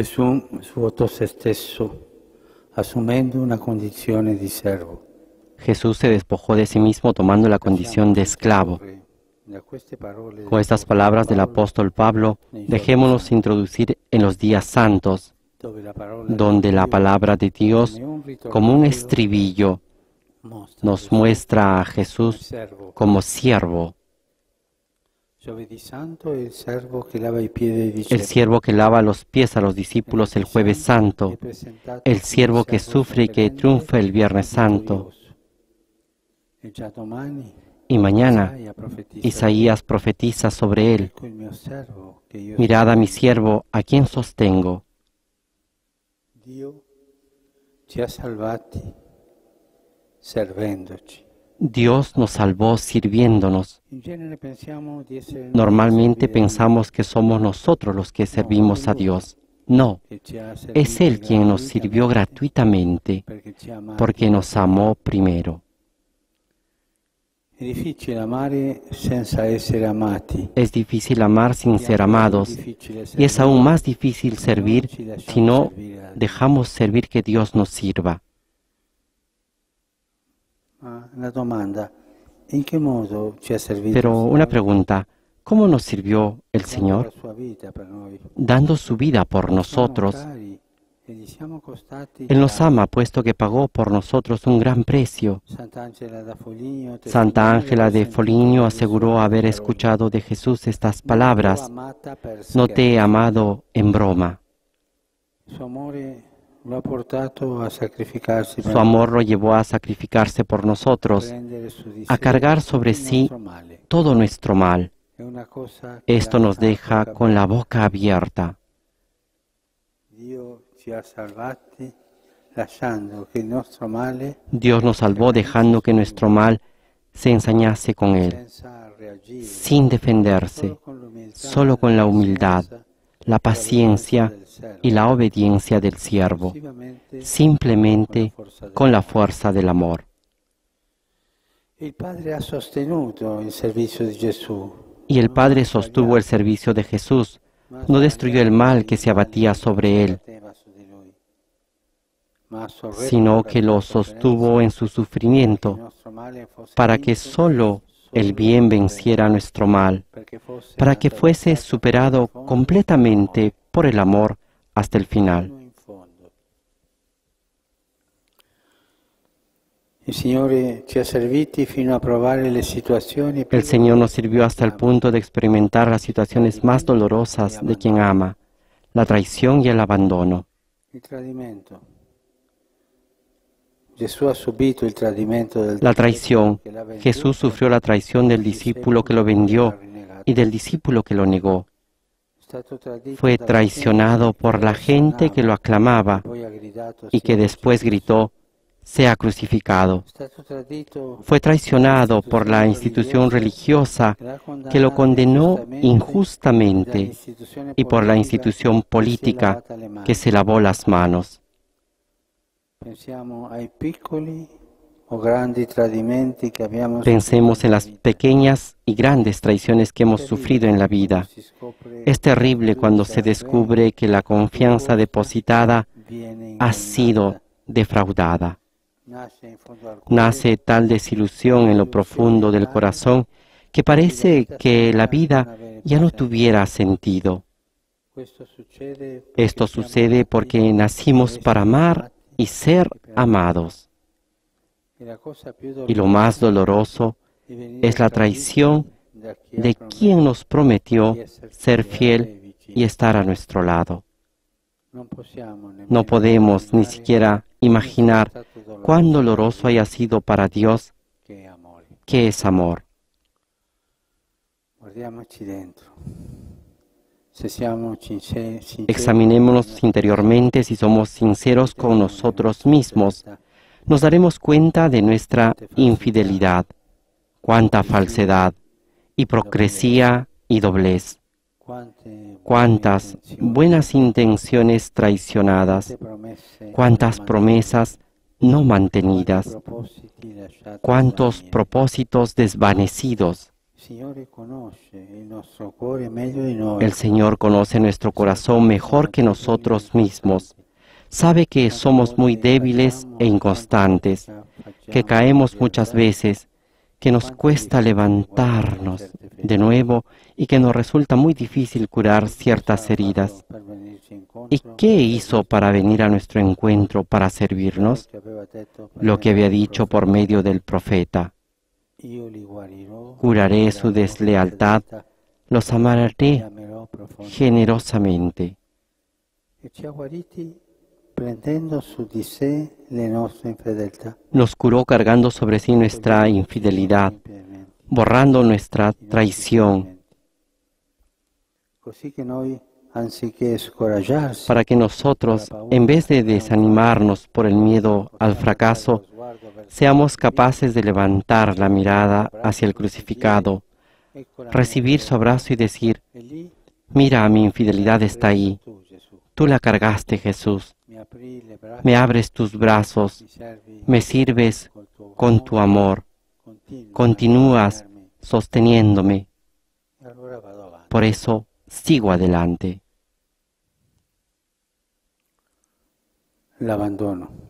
Una. Jesús se despojó de sí mismo tomando la condición de esclavo. Con estas palabras del apóstol Pablo, dejémonos introducir en los días santos, donde la palabra de Dios, como un estribillo, nos muestra a Jesús como siervo, el siervo que lava los pies a los discípulos el jueves santo, el siervo que sufre y que triunfa el viernes santo. Y mañana Isaías profetiza sobre él. Mirad a mi siervo, a quien sostengo. Dios nos salvó sirviéndonos. Normalmente pensamos que somos nosotros los que servimos a Dios. No, es Él quien nos sirvió gratuitamente porque nos amó primero. Es difícil amar sin ser amados y es aún más difícil servir si no dejamos servir que Dios nos sirva. Pero una pregunta, ¿cómo nos sirvió el Señor? Dando su vida por nosotros. Él nos ama puesto que pagó por nosotros un gran precio. Santa Ángela de Foligno aseguró haber escuchado de Jesús estas palabras, no te he amado en broma. Su amor lo llevó a sacrificarse por nosotros, a cargar sobre sí todo nuestro mal. Esto nos deja con la boca abierta. Dios nos salvó dejando que nuestro mal se ensañase con Él, sin defenderse, solo con la humildad, la paciencia y la obediencia del siervo, simplemente con la fuerza del amor. Y el Padre sostuvo el servicio de Jesús, no destruyó el mal que se abatía sobre él, sino que lo sostuvo en su sufrimiento, para que solo el bien venciera nuestro mal, para que fuese superado completamente por el amor hasta el final. El Señor nos sirvió hasta el punto de experimentar las situaciones más dolorosas de quien ama, la traición y el abandono. La traición. Jesús sufrió la traición del discípulo que lo vendió y del discípulo que lo negó. Fue traicionado por la gente que lo aclamaba y que después gritó, sea crucificado. Fue traicionado por la institución religiosa que lo condenó injustamente y por la institución política que se lavó las manos. Pensemos en las pequeñas y grandes traiciones que hemos sufrido en la vida. Es terrible cuando se descubre que la confianza depositada ha sido defraudada. Nace tal desilusión en lo profundo del corazón que parece que la vida ya no tuviera sentido. Esto sucede porque nacimos para amar y ser amados. Y lo más doloroso es la traición de quien nos prometió ser fiel y estar a nuestro lado. No podemos ni siquiera imaginar cuán doloroso haya sido para Dios que es amor. Examinémonos interiormente si somos sinceros con nosotros mismos. Nos daremos cuenta de nuestra infidelidad, cuánta falsedad, hipocresía y doblez, cuántas buenas intenciones traicionadas, cuántas promesas no mantenidas, cuántos propósitos desvanecidos. El Señor conoce nuestro corazón mejor que nosotros mismos. Sabe que somos muy débiles e inconstantes, que caemos muchas veces, que nos cuesta levantarnos de nuevo y que nos resulta muy difícil curar ciertas heridas. ¿Y qué hizo para venir a nuestro encuentro, para servirnos? Lo que había dicho por medio del profeta. Curaré su deslealtad, los amaré generosamente. Nos curó cargando sobre sí nuestra infidelidad, borrando nuestra traición, para que nosotros, en vez de desanimarnos por el miedo al fracaso, seamos capaces de levantar la mirada hacia el crucificado, recibir su abrazo y decir, mira, mi infidelidad está ahí. Tú la cargaste, Jesús. Me abres tus brazos, me sirves con tu amor, continúas sosteniéndome. Por eso sigo adelante. El abandono.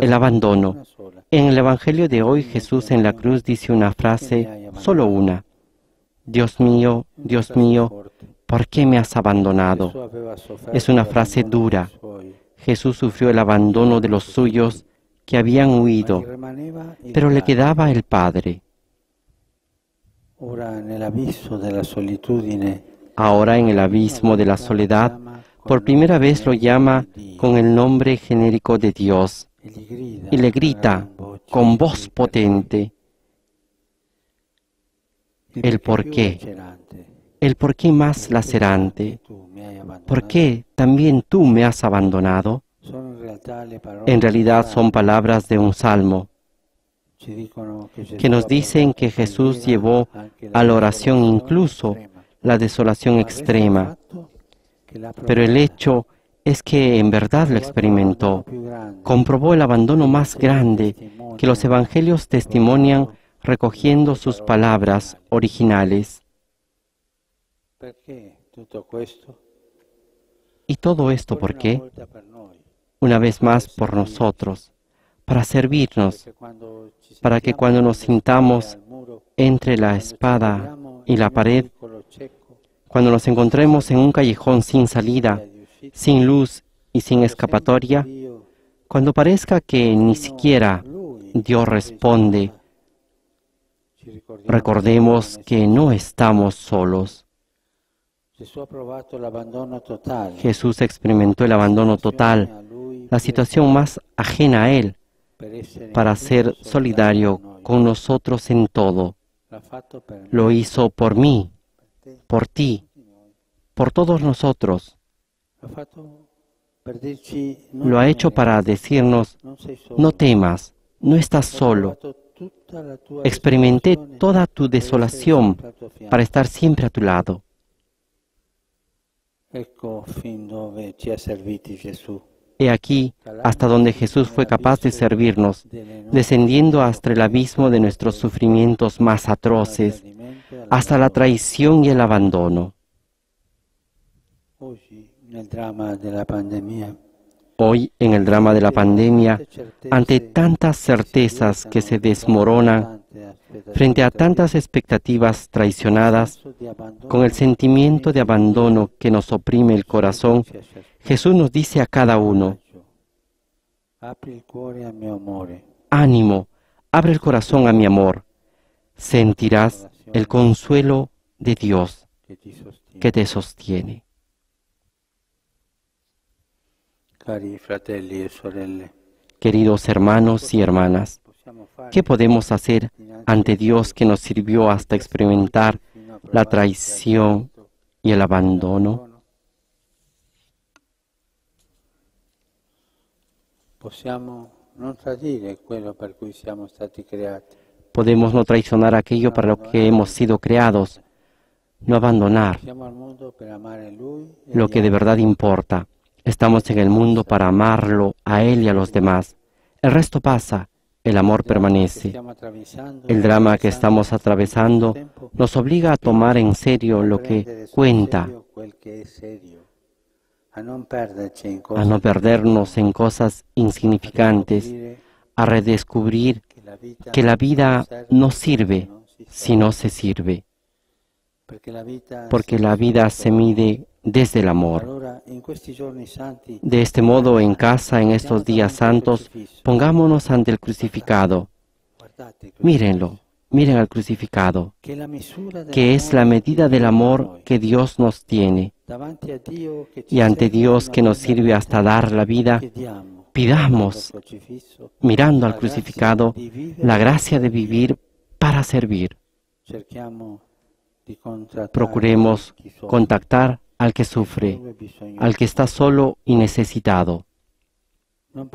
El abandono. En el Evangelio de hoy Jesús en la cruz dice una frase, solo una. Dios mío, Dios mío, ¿por qué me has abandonado? Es una frase dura. Jesús sufrió el abandono de los suyos que habían huido, pero le quedaba el Padre. Ahora en el abismo de la soledad, por primera vez lo llama con el nombre genérico de Dios y le grita con voz potente el por qué, el por qué más lacerante, por qué también tú me has abandonado. En realidad son palabras de un salmo que nos dicen que Jesús llevó a la oración incluso la desolación extrema pero el hecho es que en verdad lo experimentó. Comprobó el abandono más grande que los evangelios testimonian recogiendo sus palabras originales. ¿Y todo esto por qué? Una vez más por nosotros, para servirnos, para que cuando nos sintamos entre la espada y la pared, cuando nos encontremos en un callejón sin salida, sin luz y sin escapatoria, cuando parezca que ni siquiera Dios responde, recordemos que no estamos solos. Jesús experimentó el abandono total, la situación más ajena a Él, para ser solidario con nosotros en todo. Lo hizo por mí, por ti, por todos nosotros. Lo ha hecho para decirnos, no temas, no estás solo. Experimenté toda tu desolación para estar siempre a tu lado. He aquí hasta donde Jesús fue capaz de servirnos, descendiendo hasta el abismo de nuestros sufrimientos más atroces, hasta la traición y el abandono. Hoy, en el drama de la pandemia, ante tantas certezas que se desmoronan, frente a tantas expectativas traicionadas, con el sentimiento de abandono que nos oprime el corazón, Jesús nos dice a cada uno, ánimo, abre el corazón a mi amor, sentirás el consuelo de Dios que te sostiene. E Queridos hermanos y hermanas, ¿qué podemos hacer ante Dios que nos sirvió hasta experimentar la traición y el abandono? Podemos no traicionar aquello para lo que hemos sido creados, no abandonar lo que de verdad importa Estamos en el mundo para amarlo a Él y a los demás. El resto pasa, el amor permanece. El drama que estamos atravesando nos obliga a tomar en serio lo que cuenta, a no perdernos en cosas insignificantes, a redescubrir que la vida no sirve si no se sirve, porque la vida se mide desde el amor. De este modo, en casa, en estos días santos, pongámonos ante el crucificado. Mírenlo, miren al crucificado, que es la medida del amor que Dios nos tiene. Y ante Dios que nos sirve hasta dar la vida, pidamos, mirando al crucificado, la gracia de vivir para servir. Procuremos contactar al que sufre, al que está solo y necesitado. No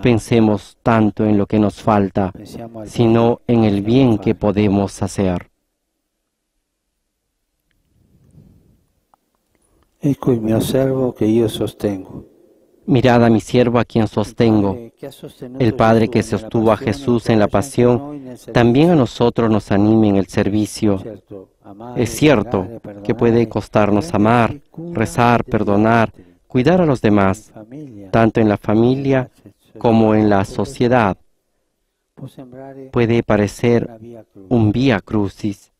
pensemos tanto en lo que nos falta, sino en el bien que podemos hacer. Ecco il mio servo che io sostengo. Mirad a mi siervo a quien sostengo. El Padre que sostuvo a Jesús en la pasión, también a nosotros nos anime en el servicio. Es cierto que puede costarnos amar, rezar, perdonar, cuidar a los demás, tanto en la familia como en la sociedad. Puede parecer un vía crucis,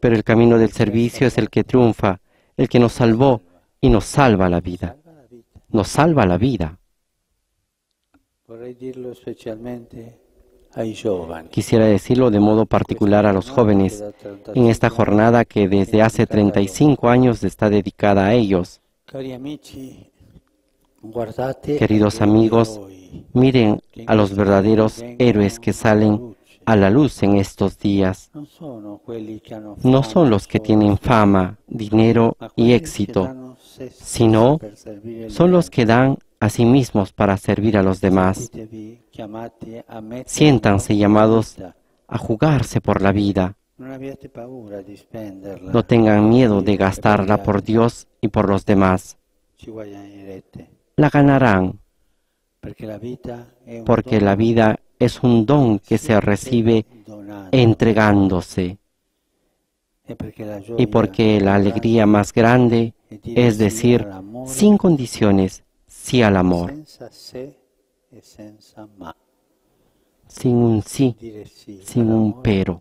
pero el camino del servicio es el que triunfa el que nos salvó y nos salva la vida. Nos salva la vida. Quisiera decirlo de modo particular a los jóvenes en esta jornada que desde hace 35 años está dedicada a ellos. Queridos amigos, miren a los verdaderos héroes que salen a la luz en estos días. No son los que tienen fama, dinero y éxito, sino son los que dan a sí mismos para servir a los demás. Siéntanse llamados a jugarse por la vida. No tengan miedo de gastarla por Dios y por los demás. La ganarán porque la vida es un don que se recibe entregándose. Y porque la alegría más grande es decir, sin condiciones, sí al amor. Sin un sí, sin un pero.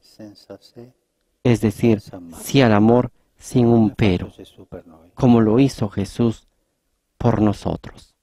Es decir, sí al amor sin un pero, como lo hizo Jesús por nosotros.